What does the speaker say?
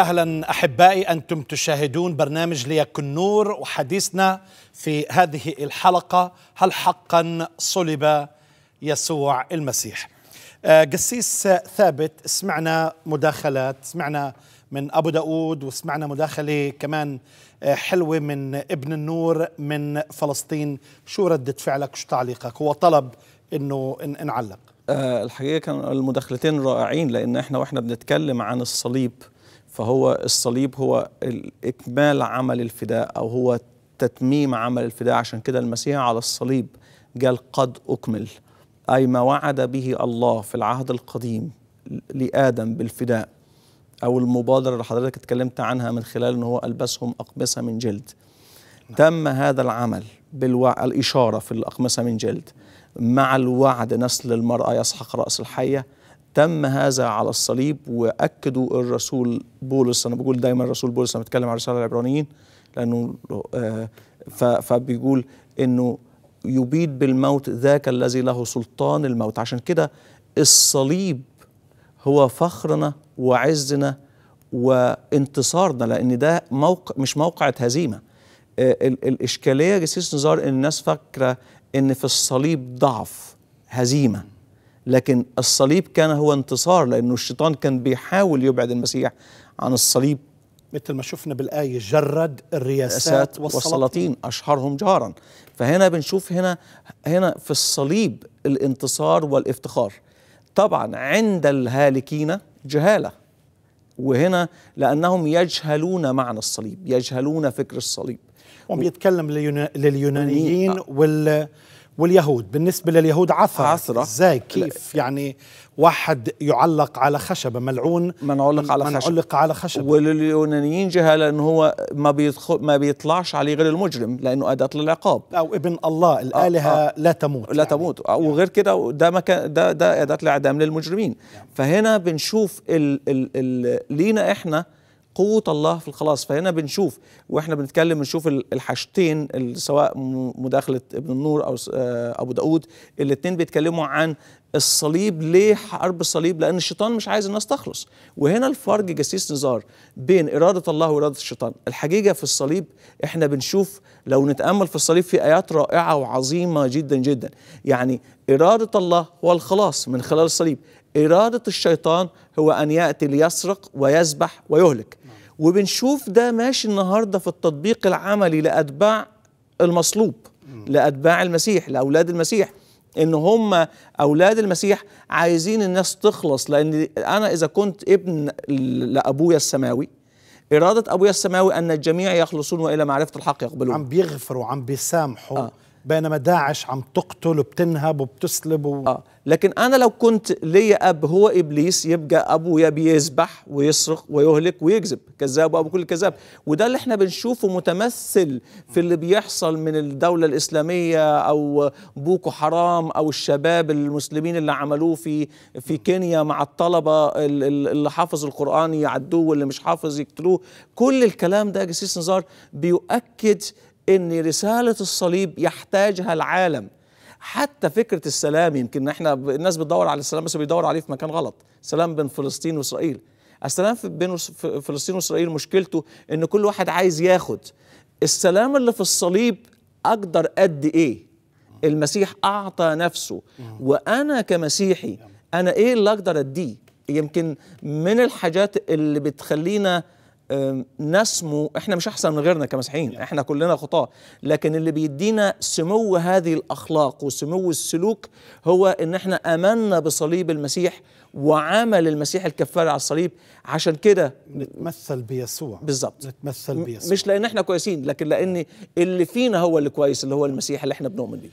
أهلا أحبائي أنتم تشاهدون برنامج ليكن نور وحديثنا في هذه الحلقة. هل حقا صلب يسوع المسيح؟ آه، قسيس ثابت سمعنا مداخلات سمعنا من أبو داود وسمعنا مداخلة كمان آه، حلوة من ابن النور من فلسطين. شو ردة فعلك؟ شو تعليقك؟ هو طلب إنه نعلق آه، الحقيقة كان المداخلتين رائعين لأن إحنا وإحنا بنتكلم عن الصليب. فهو الصليب هو إكمال عمل الفداء أو هو تتميم عمل الفداء. عشان كده المسيح على الصليب قال قد أكمل أي ما وعد به الله في العهد القديم لآدم بالفداء أو المبادرة اللي حضرتك اتكلمت عنها من خلال إن هو ألبسهم أقمصة من جلد. تم هذا العمل بالوع... الإشارة في الأقمصة من جلد مع الوعد نسل المرأة يسحق رأس الحية. تم هذا على الصليب وأكدوا الرسول بولس أنا بقول دايما الرسول بولس أنا بتكلم عن رسالة العبرانيين لأنه آه فبيقول إنه يبيد بالموت ذاك الذي له سلطان الموت. عشان كده الصليب هو فخرنا وعزنا وانتصارنا لأن ده موقع مش موقعة هزيمه آه الإشكالية جسيس نزار إن الناس فاكرة إن في الصليب ضعف هزيمة. لكن الصليب كان هو انتصار لأنه الشيطان كان بيحاول يبعد المسيح عن الصليب. مثل ما شفنا بالآية جرد الرياسات والسلاطين. أشهرهم جهرا فهنا بنشوف هنا هنا في الصليب الانتصار والافتخار. طبعا عند الهالكين جهالة وهنا لأنهم يجهلون معنى الصليب يجهلون فكر الصليب. وبيتكلم لليونانيين وال واليهود. بالنسبة لليهود عثرة. عثرة. إزاي؟ كيف؟ يعني واحد يعلق على خشبة ملعون. من علق على من خشبة. علق على خشبة. ولليونانيين جهالة ان هو ما بيدخل ما بيطلعش عليه غير المجرم لأنه أداة للعقاب. أو ابن الله. الآلهة آه آه. لا تموت. لا يعني. تموت وغير كده ده مكان ده ده أداة الاعدام للمجرمين. فهنا بنشوف ال ال ال لينا إحنا قوة الله في الخلاص. فهنا بنشوف وإحنا بنتكلم بنشوف الحاجتين سواء مداخلة ابن النور أو أبو داود الاتنين بيتكلموا عن الصليب. ليه حرب الصليب؟ لأن الشيطان مش عايز الناس تخلص. وهنا الفرق جسيس نزار بين إرادة الله وإرادة الشيطان. الحقيقة في الصليب إحنا بنشوف لو نتأمل في الصليب في آيات رائعة وعظيمة جدا جدا. يعني إرادة الله هو الخلاص من خلال الصليب. إرادة الشيطان هو أن يأتي ليسرق ويذبح ويهلك. وبنشوف ده ماشي النهارده في التطبيق العملي لأتباع المصلوب لأتباع المسيح لأولاد المسيح. إن هم أولاد المسيح عايزين الناس تخلص لأن أنا إذا كنت ابن لأبويا السماوي إرادة أبويا السماوي أن الجميع يخلصون وإلى معرفة الحق يقبلون. عم بيغفروا عم بيسامحوا. آه. بينما داعش عم تقتل وبتنهب وبتسلب و... آه. لكن أنا لو كنت ليا أب هو إبليس يبقى ابويا بيذبح ويسرق ويهلك ويكذب كذاب وأبو كل كذاب وده اللي إحنا بنشوفه متمثل في اللي بيحصل من الدولة الإسلامية أو بوكو حرام أو الشباب المسلمين اللي عملوه في في كينيا مع الطلبة اللي حافظ القرآن يعدوه واللي مش حافظ يقتلوه كل الكلام ده جسيس نزار بيؤكد إن رسالة الصليب يحتاجها العالم. حتى فكرة السلام يمكن إحنا الناس بتدور على السلام بس بيدور عليه في مكان غلط. سلام بين فلسطين وإسرائيل. السلام بين فلسطين وإسرائيل مشكلته إن كل واحد عايز ياخد. السلام اللي في الصليب أقدر قد إيه؟ المسيح أعطى نفسه. وأنا كمسيحي أنا إيه اللي أقدر أديه؟ يمكن من الحاجات اللي بتخلينا نسمو إحنا مش أحسن من غيرنا كمسيحيين إحنا كلنا خطاة. لكن اللي بيدينا سمو هذه الأخلاق وسمو السلوك هو إن إحنا آمنا بصليب المسيح وعمل المسيح الكفار على الصليب. عشان كده نتمثل بيسوع. بالظبط نتمثل بيسوع. مش لأن إحنا كويسين لكن لأن اللي فينا هو اللي كويس اللي هو المسيح اللي إحنا بنؤمن بيه.